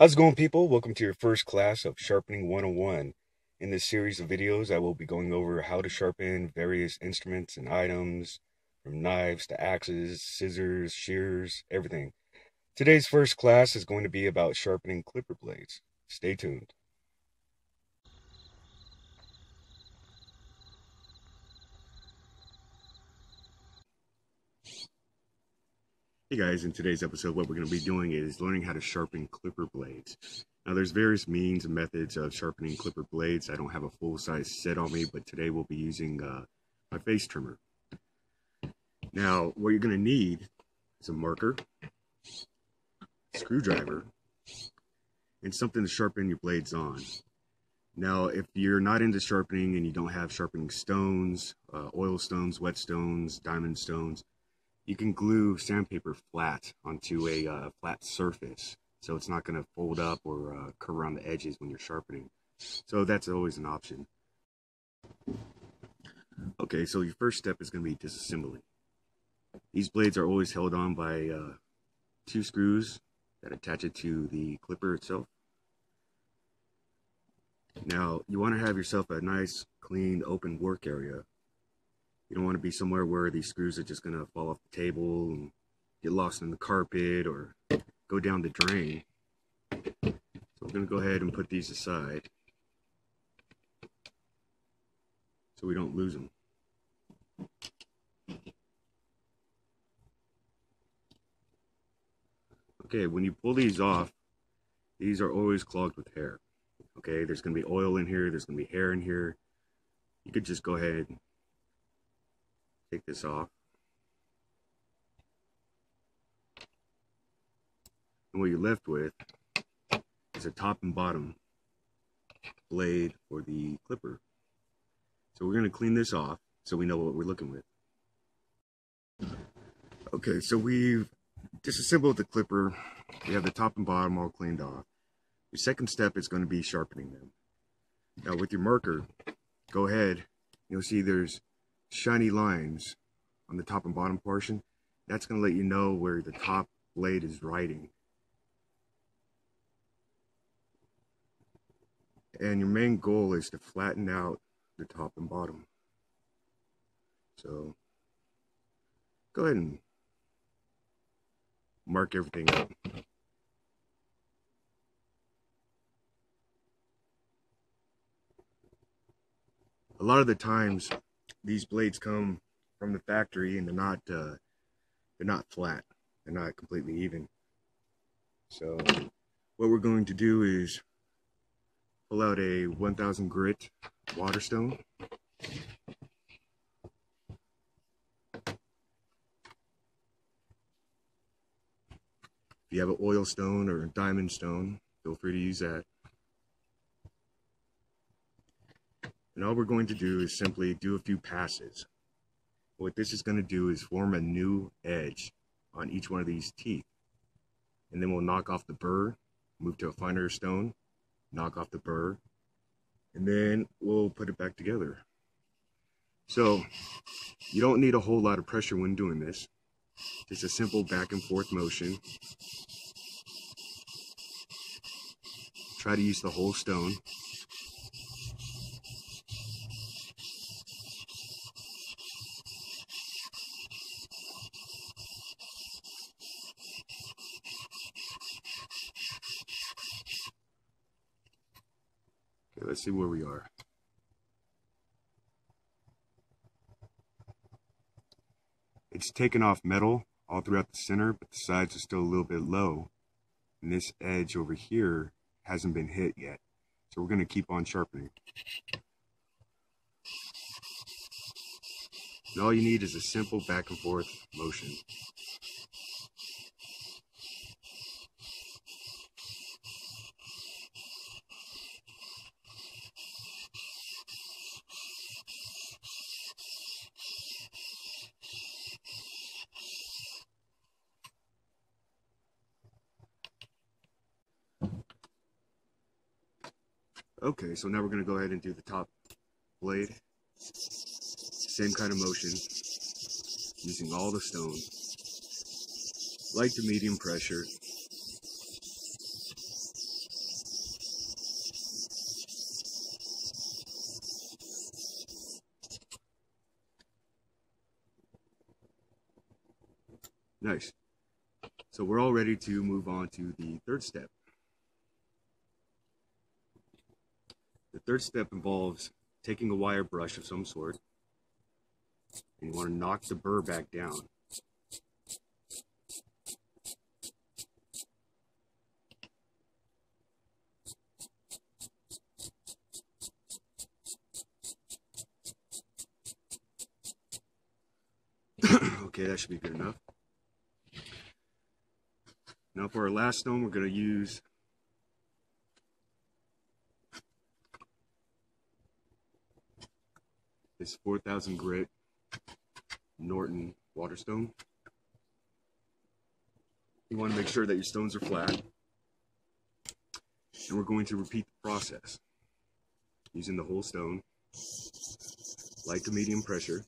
How's it going people? Welcome to your first class of Sharpening 101. In this series of videos, I will be going over how to sharpen various instruments and items, from knives to axes, scissors, shears, everything. Today's first class is going to be about sharpening clipper blades. Stay tuned. Hey guys, in today's episode, what we're going to be doing is learning how to sharpen clipper blades. Now, there's various means and methods of sharpening clipper blades. I don't have a full-size set on me, but today we'll be using uh, my face trimmer. Now, what you're going to need is a marker, screwdriver, and something to sharpen your blades on. Now, if you're not into sharpening and you don't have sharpening stones, uh, oil stones, whetstones, diamond stones, you can glue sandpaper flat onto a uh, flat surface so it's not going to fold up or uh, curve around the edges when you're sharpening. So that's always an option. Okay, so your first step is going to be disassembly. These blades are always held on by uh, two screws that attach it to the clipper itself. Now, you want to have yourself a nice, clean, open work area you don't want to be somewhere where these screws are just going to fall off the table and get lost in the carpet or go down the drain. So we're going to go ahead and put these aside so we don't lose them. Okay, when you pull these off, these are always clogged with hair. Okay, there's going to be oil in here, there's going to be hair in here. You could just go ahead take this off. And what you're left with is a top and bottom blade for the clipper. So we're going to clean this off so we know what we're looking with. Okay, so we've disassembled the clipper. We have the top and bottom all cleaned off. The second step is going to be sharpening them. Now with your marker, go ahead. You'll see there's shiny lines on the top and bottom portion, that's going to let you know where the top blade is riding. And your main goal is to flatten out the top and bottom. So go ahead and mark everything up. A lot of the times these blades come from the factory and they're not uh, they're not flat. They're not completely even. So what we're going to do is pull out a 1000 grit waterstone if you have an oil stone or a diamond stone feel free to use that And all we're going to do is simply do a few passes. What this is going to do is form a new edge on each one of these teeth. And then we'll knock off the burr, move to a finer stone, knock off the burr, and then we'll put it back together. So you don't need a whole lot of pressure when doing this. Just a simple back and forth motion. Try to use the whole stone. Okay, let's see where we are. It's taken off metal all throughout the center, but the sides are still a little bit low. And this edge over here hasn't been hit yet. So we're going to keep on sharpening. And all you need is a simple back and forth motion. Okay, so now we're going to go ahead and do the top blade. Same kind of motion, using all the stone. Like the medium pressure, Nice. So we're all ready to move on to the third step. Third step involves taking a wire brush of some sort and you want to knock the burr back down. okay, that should be good enough. Now for our last stone, we're going to use this 4000 grit Norton Waterstone. You want to make sure that your stones are flat. And we're going to repeat the process using the whole stone, light to medium pressure.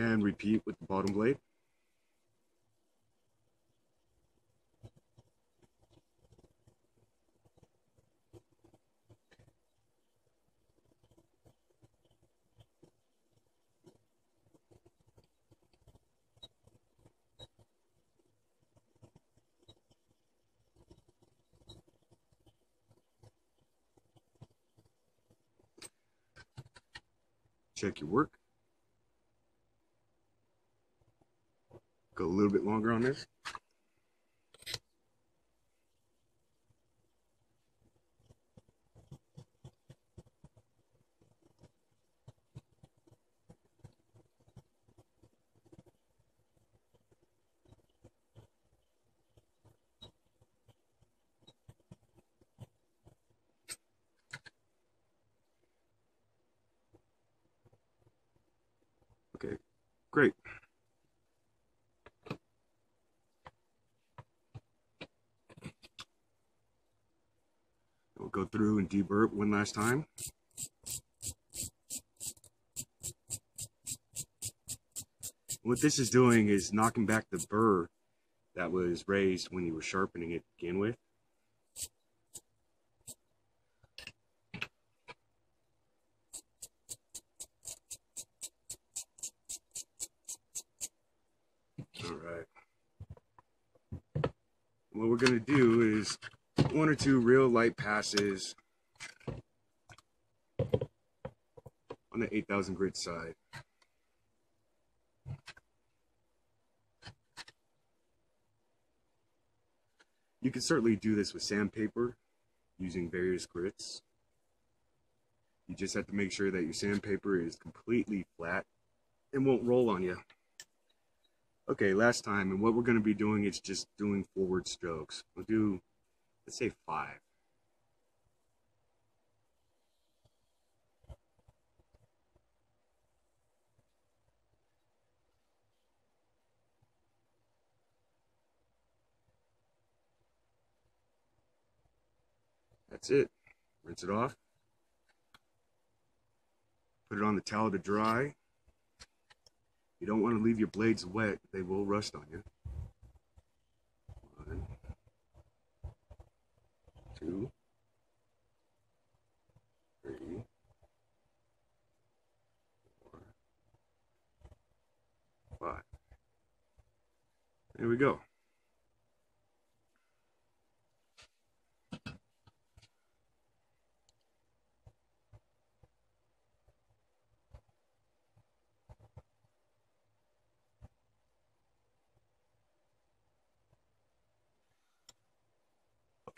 And repeat with the bottom blade. Check your work. Go a little bit longer on this. Okay, great. We'll go through and deburr one last time. What this is doing is knocking back the burr that was raised when you were sharpening it to begin with. All right. What we're going to do is one or two real light passes on the 8000 grit side. You can certainly do this with sandpaper using various grits. You just have to make sure that your sandpaper is completely flat and won't roll on you. Okay, last time, and what we're going to be doing is just doing forward strokes. We'll do Let's say five. That's it. Rinse it off. Put it on the towel to dry. You don't want to leave your blades wet. They will rust on you. Two, three, four, five. There we go.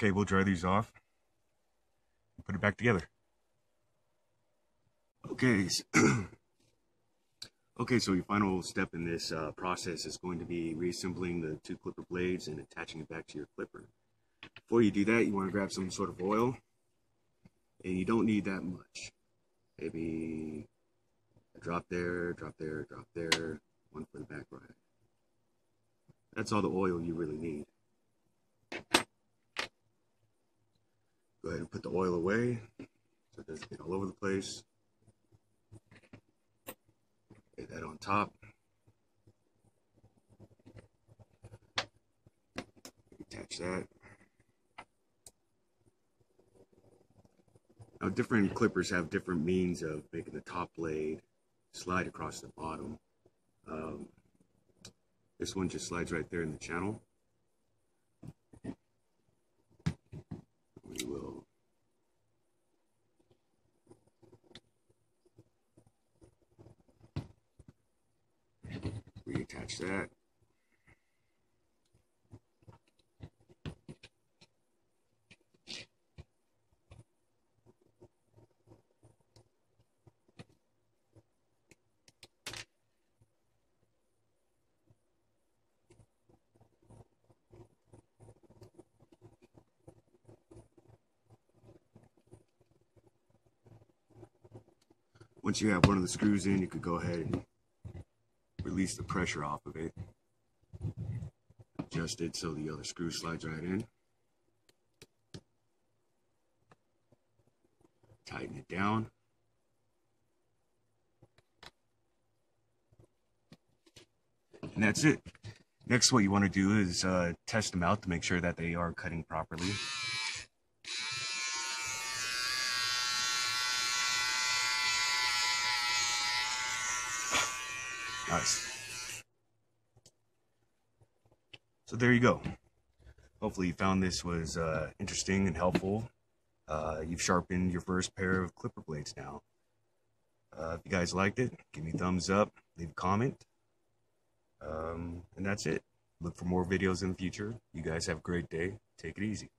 Okay, we'll dry these off and put it back together. Okay. okay, so your final step in this uh, process is going to be reassembling the two clipper blades and attaching it back to your clipper. Before you do that, you want to grab some sort of oil, and you don't need that much. Maybe a drop there, drop there, drop there, one for the back right. That's all the oil you really need. Go ahead and put the oil away so it doesn't get all over the place. Get that on top. Attach that. Now different clippers have different means of making the top blade slide across the bottom. Um, this one just slides right there in the channel. We will reattach that. Once you have one of the screws in, you could go ahead and release the pressure off of it. Adjust it so the other screw slides right in. Tighten it down. And that's it. Next, what you want to do is uh, test them out to make sure that they are cutting properly. Nice. So there you go. Hopefully you found this was uh, interesting and helpful. Uh, you've sharpened your first pair of clipper blades now. Uh, if you guys liked it, give me a thumbs up, leave a comment. Um, and that's it. Look for more videos in the future. You guys have a great day. Take it easy.